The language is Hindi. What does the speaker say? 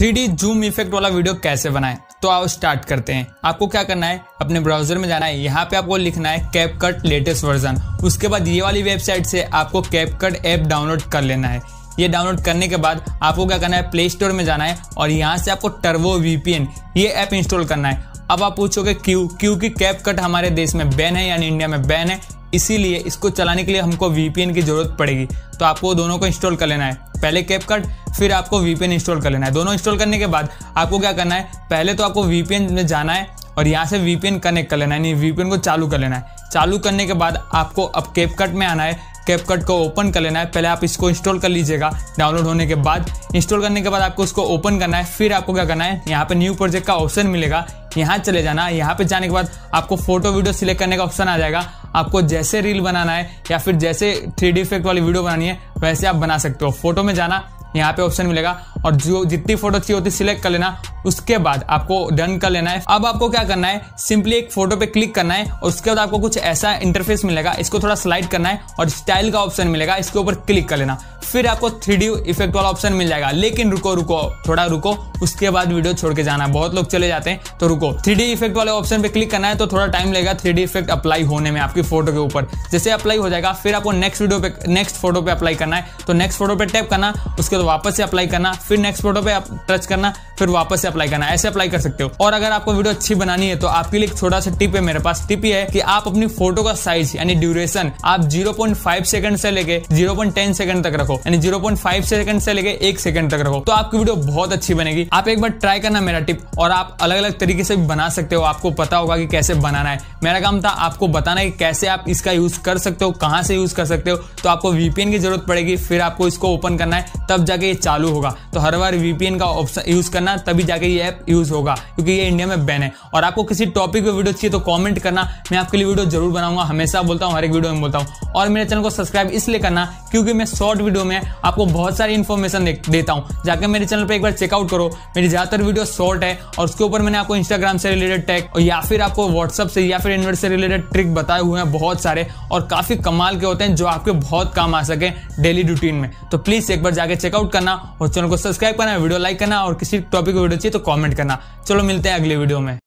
थ्री जूम इफ़ेक्ट वाला वीडियो कैसे बनाएँ? तो आओ स्टार्ट करते हैं। आपको क्या करना है? अपने ब्राउज़र में जाना है। यहाँ पे आपको लिखना है कैप कट लेटेस्ट वर्जन उसके बाद ये वाली वेबसाइट से आपको कैप कट ऐप डाउनलोड कर लेना है। ये डाउनलोड करने के बाद आपको क्या करना है? प्ले स्टोर में जाना है और यहाँ से आपको टर्बो वीपीएन ये ऐप इंस्टॉल करना है। अब आप पूछोगे क्यों? क्योंकि कैप कट हमारे देश में बैन है, यानी इंडिया में बैन है। इसीलिए इसको चलाने के लिए हमको वीपीएन की ज़रूरत पड़ेगी। तो आपको दोनों को इंस्टॉल कर लेना है। पहले कैप कट फिर आपको वीपीएन इंस्टॉल कर लेना है। दोनों इंस्टॉल करने के बाद आपको क्या करना है? पहले तो आपको वीपीएन में जाना है और यहाँ से वीपीएन कनेक्ट कर लेना है वीपीएन को चालू कर लेना है। चालू करने के बाद आपको अब कैप कैपकट में आना है। कैप कैपकट को ओपन कर लेना है। पहले आप इसको इंस्टॉल कर लीजिएगा डाउनलोड होने के बाद। इंस्टॉल करने के बाद आपको उसको ओपन करना है। फिर आपको क्या करना है? यहाँ पे न्यू प्रोजेक्ट का ऑप्शन मिलेगा। यहाँ चले जाना, यहाँ पे जाने के बाद आपको फ़ोटो वीडियो सिलेक्ट करने का ऑप्शन आ जाएगा। आपको जैसे रील बनाना है या फिर जैसे थ्री इफ़ेक्ट वाली वीडियो बनानी है, वैसे आप बना सकते हो। फ़ोटो में जाना यहाँ पे ऑप्शन मिलेगा। और जो जितनी फ़ोटो चाहिए होती है सिलेक्ट कर लेना। उसके बाद आपको डन कर लेना है। अब आपको क्या करना है? सिंपली एक फ़ोटो पे क्लिक करना है। और उसके बाद आपको कुछ ऐसा इंटरफेस मिलेगा। इसको थोड़ा स्लाइड करना है। और स्टाइल का ऑप्शन मिलेगा। इसके ऊपर क्लिक कर लेना। फिर आपको थ्री इफ़ेक्ट वाला ऑप्शन मिल जाएगा। लेकिन रुको रुको, थोड़ा रुको। उसके बाद वीडियो छोड़ के जाना। बहुत लोग चले जाते हैं। तो रुको। थ्री इफ़ेक्ट वाले ऑप्शन पे क्लिक करना है तो थोड़ा टाइम लगेगा। थ्री इफ़ेक्ट अप्लाई होने में आपकी फ़ोटो के ऊपर। जैसे अप्लाई हो जाएगा, फिर आपको नेक्स्ट वीडियो पे नेक्स्ट फ़ोटो पे अप्लाई करना है। तो नेक्स्ट फ़ोटो पे टैप करना। उसके बाद वापस से अप्लाई करना, फिर नेक्स्ट फ़ोटो पे टच करना, फिर वापस से अप्लाई करना, ऐसे अप्लाई कर सकते हो। और अगर आपको वीडियो अच्छी बनानी है तो आपके लिए एक छोटा सा टिप है मेरे पास। टिप ये है कि आप अपनी फ़ोटो का साइज़ यानी ड्यूरेशन आप 0.5 सेकंड से लेके 0.10 सेकंड तक रखो, यानी 0.5 सेकंड से लेके एक सेकंड तक रखो तो आपकी वीडियो बहुत अच्छी बनेगी। आप एक बार ट्राई करना मेरा टिप और आप अलग अलग तरीके से बना सकते हो। आपको पता होगा कि कैसे बनाना है। मेरा काम था आपको बताना कि कैसे आप इसका यूज़ कर सकते हो, कहाँ से यूज़ कर सकते हो तो आपको वीपीएन की ज़रूरत पड़ेगी, फिर आपको इसको ओपन करना है, तब जाके ये चालू होगा। तो हर बार वीपीएन का ऑप्शन यूज़ करना, तभी जाके ये ऐप यूज़ होगा, क्योंकि ये इंडिया में बैन है। और आपको किसी टॉपिक पे वीडियो चाहिए तो कमेंट करना, मैं आपके लिए वीडियो ज़रूर बनाऊँगा। हमेशा बोलता हूँ, हर एक वीडियो में बोलता हूँ। और मेरे चैनल को सब्सक्राइब इसलिए करना, क्योंकि मैं शॉर्ट वीडियो में आपको बहुत सारी इन्फॉर्मेशन देता हूँ। जाकर मेरे चैनल पर एक बार चेकआउट करो। मेरी ज़्यादातर वीडियो शॉर्ट है, और उसके ऊपर मैंने आपको इंस्टाग्राम से रिलेटेड टैग या फिर आपको व्हाट्सअप से या फिर इन्वर्ट से रिलेटेड ट्रिक बताए हुए हैं बहुत सारे, और काफ़ी कमाल के होते हैं जो आपके बहुत काम आ सके डेली रूटीन में। तो प्लीज़ एक बार जाके चेकआउट करना और चैनल को सब्सक्राइब करना, वीडियो लाइक करना और किसी टॉपिक वीडियो चाहिए तो कॉमेंट करना। चलो मिलते हैं अगले वीडियो में।